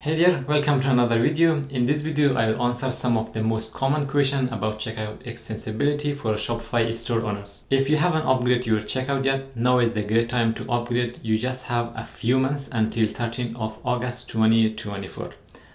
Hey there, welcome to another video. In this video, I will answer some of the most common questions about checkout extensibility for Shopify store owners. If you haven't upgraded your checkout yet, now is the great time to upgrade. You just have a few months until 13th of August 2024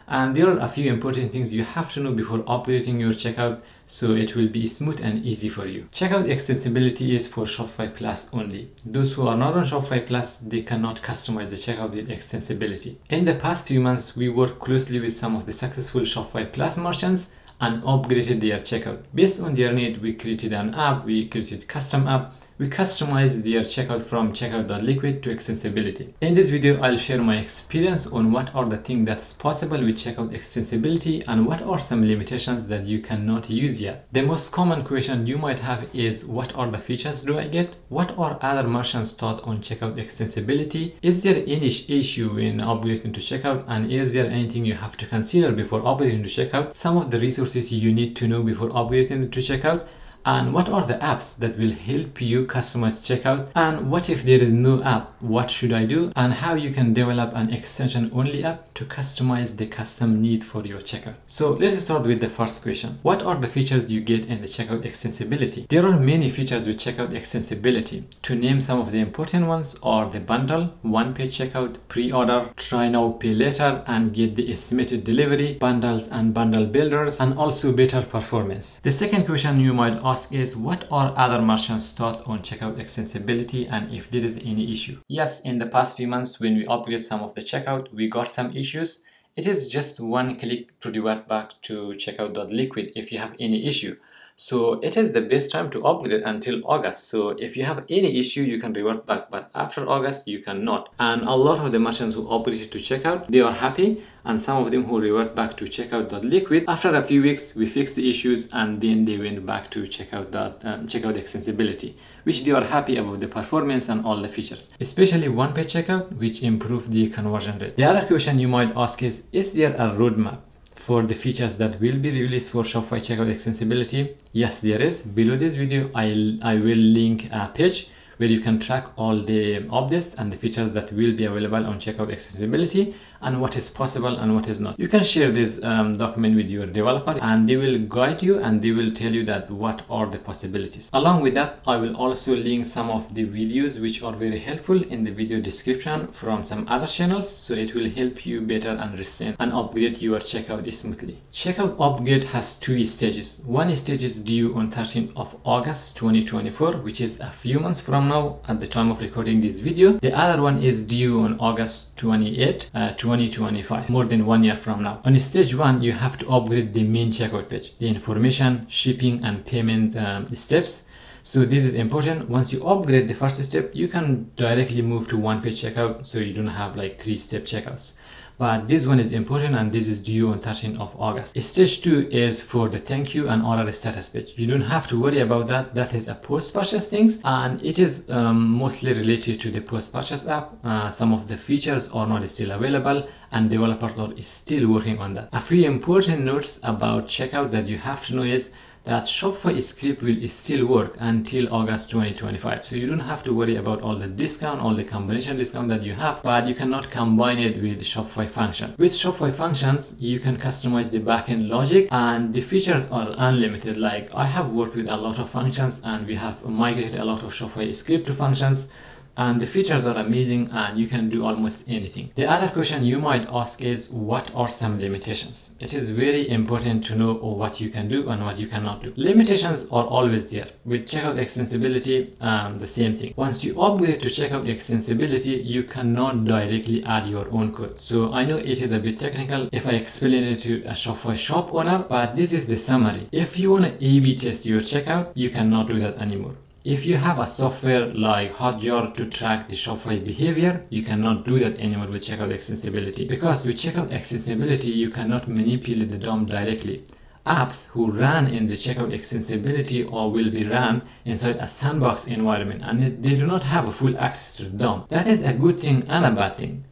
and there are a few important things you have to know before updating your checkout so it will be smooth and easy for you. Checkout extensibility is for Shopify Plus only. Those who are not on Shopify Plus, they cannot customize the checkout with extensibility. In the past few months, we worked closely with some of the successful Shopify Plus merchants and upgraded their checkout. Based on their need, we created an app, we created custom app we customize their checkout from checkout.liquid to extensibility. In this video, I'll share my experience on what are the things that's possible with checkout extensibility and what are some limitations that you cannot use yet. The most common question you might have is what are the features do I get? What are other merchants taught on checkout extensibility? Is there any issue when upgrading to checkout and is there anything you have to consider before upgrading to checkout? Some of the resources you need to know before upgrading to checkout and what are the apps that will help you customize checkout and what if there is no app? What should i do? And how you can develop an extension only app to customize the custom need for your checkout? So let's start with the first question. What are the features you get in the checkout extensibility? There are many features with checkout extensibility. To name some of the important ones are the bundle one page checkout pre-order try now pay later and get the estimated delivery bundles and bundle builders and also better performance. The second question you might ask ask is what are other merchants thought on checkout extensibility and if there is any issue. Yes, in the past few months when we upgrade some of the checkout, we got some issues. It is just one click to revert back to checkout.liquid if you have any issue. So it is the best time to upgrade until August. So if you have any issue, you can revert back, but after August, you cannot. And a lot of the merchants who upgraded to checkout, they are happy. And some of them who revert back to checkout.liquid, after a few weeks, we fix the issues and then they went back to checkout, um, checkout extensibility, which they are happy about the performance and all the features, especially one-page checkout, which improved the conversion rate. The other question you might ask is, is there a roadmap? For the features that will be released for Shopify checkout extensibility yes there is. Below this video I'll I will link a page where you can track all the updates and the features that will be available on checkout extensibility and what is possible and what is not. You can share this um, document with your developer and they will guide you and they will tell you that what are the possibilities. Along with that, I will also link some of the videos which are very helpful in the video description from some other channels so it will help you better understand and upgrade your checkout smoothly. Checkout upgrade has two stages. One stage is due on 13th of August 2024 which is a few months from now at the time of recording this video. The other one is due on August 28, uh, 2025 more than one year from now. On stage one you have to upgrade the main checkout page the information shipping and payment um, steps. So this is important. Once you upgrade the first step you can directly move to one page checkout so you don't have like three step checkouts but this one is important and this is due on 13th of August. Stage 2 is for the thank you and order status page. You don't have to worry about that. That is a post-purchase things and it is um, mostly related to the post-purchase app. Uh, some of the features are not still available and developers are still working on that. A few important notes about checkout that you have to know is that Shopify script will still work until August 2025. So you don't have to worry about all the discount, all the combination discount that you have, but you cannot combine it with Shopify function. With Shopify functions, you can customize the backend logic and the features are unlimited. Like I have worked with a lot of functions and we have migrated a lot of Shopify script to functions and the features are amazing and you can do almost anything. The other question you might ask is what are some limitations? It is very important to know what you can do and what you cannot do. Limitations are always there. With checkout extensibility, um, the same thing. Once you upgrade to checkout extensibility, you cannot directly add your own code. So I know it is a bit technical if I explain it to a Shopify shop owner, but this is the summary. If you want to A-B test your checkout, you cannot do that anymore. If you have a software like Hotjar to track the Shopify behavior, you cannot do that anymore with checkout extensibility Because with checkout extensibility, you cannot manipulate the DOM directly. Apps who run in the checkout extensibility or will be run inside a sandbox environment and they do not have a full access to the DOM. That is a good thing and a bad thing.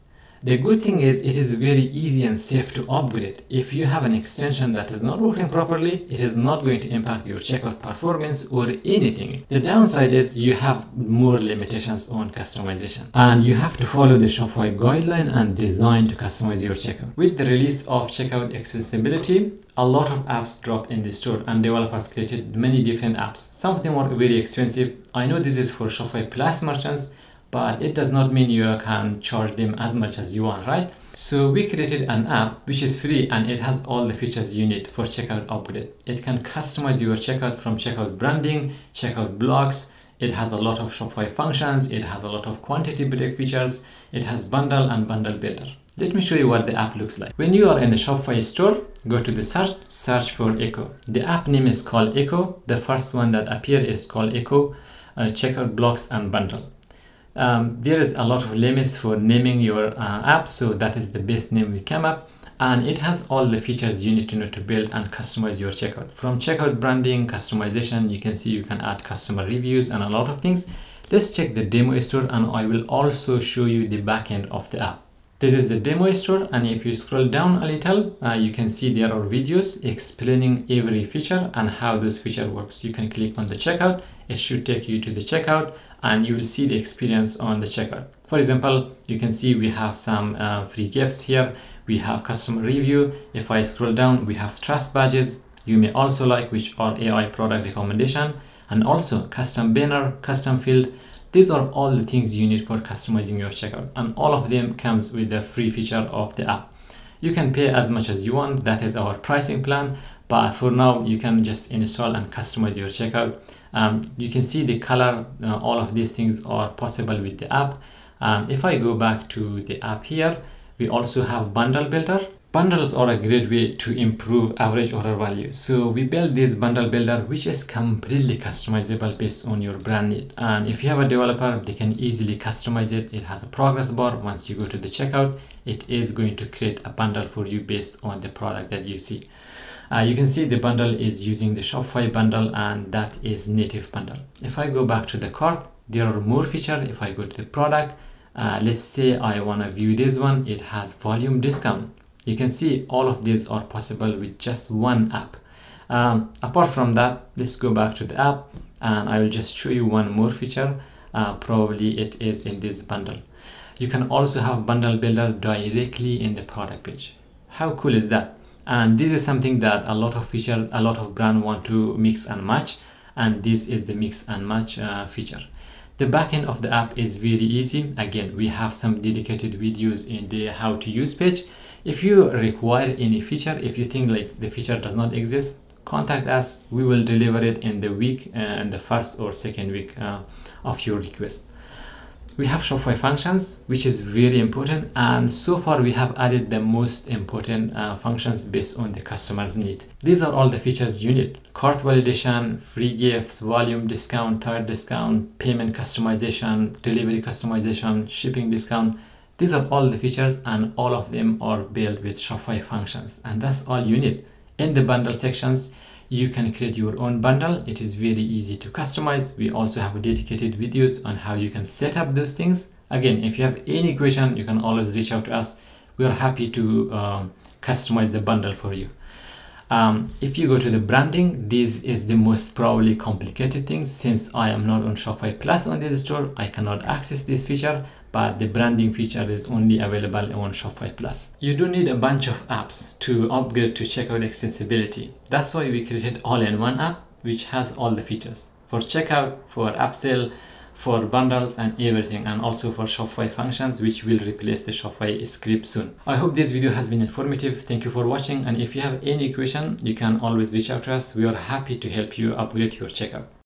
The good thing is it is very easy and safe to upgrade. If you have an extension that is not working properly, it is not going to impact your checkout performance or anything. The downside is you have more limitations on customization and you have to follow the Shopify guideline and design to customize your checkout. With the release of checkout extensibility, a lot of apps dropped in the store and developers created many different apps. Some of them are very expensive. I know this is for Shopify Plus merchants, but it does not mean you can charge them as much as you want, right? So we created an app which is free and it has all the features you need for checkout upgrade. It can customize your checkout from checkout branding, checkout blocks, it has a lot of Shopify functions, it has a lot of quantity break features, it has bundle and bundle builder. Let me show you what the app looks like. When you are in the Shopify store, go to the search, search for Echo. The app name is called Echo. The first one that appears is called Echo uh, Checkout Blocks and Bundle. Um, there is a lot of limits for naming your uh, app, so that is the best name we came up. And it has all the features you need to know to build and customize your checkout. From checkout branding, customization, you can see you can add customer reviews and a lot of things. Let's check the demo store and I will also show you the backend of the app. This is the demo store and if you scroll down a little, uh, you can see there are videos explaining every feature and how those feature works. You can click on the checkout, it should take you to the checkout and you will see the experience on the checkout. For example, you can see we have some uh, free gifts here. We have customer review. If I scroll down, we have trust badges. You may also like which are AI product recommendation and also custom banner, custom field, these are all the things you need for customizing your checkout and all of them comes with the free feature of the app. You can pay as much as you want, that is our pricing plan, but for now you can just install and customize your checkout. Um, you can see the color, uh, all of these things are possible with the app. Um, if I go back to the app here, we also have bundle builder Bundles are a great way to improve average order value. So we built this bundle builder which is completely customizable based on your brand need. And if you have a developer, they can easily customize it. It has a progress bar. Once you go to the checkout, it is going to create a bundle for you based on the product that you see. Uh, you can see the bundle is using the Shopify bundle and that is native bundle. If I go back to the cart, there are more features. If I go to the product, uh, let's say I want to view this one, it has volume discount. You can see all of these are possible with just one app. Um, apart from that let's go back to the app and I will just show you one more feature. Uh, probably it is in this bundle. You can also have bundle builder directly in the product page. How cool is that and this is something that a lot of feature a lot of brand want to mix and match. And this is the mix and match uh, feature. The backend of the app is very easy. Again we have some dedicated videos in the how to use page. If you require any feature if you think like the feature does not exist contact us. We will deliver it in the week and uh, the first or second week uh, of your request we have Shopify functions, which is very important. And so far we have added the most important uh, functions based on the customer's need. These are all the features you need. Cart validation, free gifts, volume discount, third discount, payment customization, delivery customization, shipping discount, these are all the features and all of them are built with Shopify functions and that's all you need. In the bundle sections, you can create your own bundle. It is very easy to customize. We also have dedicated videos on how you can set up those things. Again, if you have any question, you can always reach out to us. We are happy to um, customize the bundle for you. Um, if you go to the branding, this is the most probably complicated thing since I am not on Shopify Plus on this store, I cannot access this feature, but the branding feature is only available on Shopify Plus. You don't need a bunch of apps to upgrade to checkout extensibility. That's why we created all-in-one app, which has all the features for checkout, for upsell, for bundles and everything and also for Shopify functions which will replace the Shopify script soon. I hope this video has been informative. Thank you for watching and if you have any question you can always reach out to us. We are happy to help you upgrade your checkout.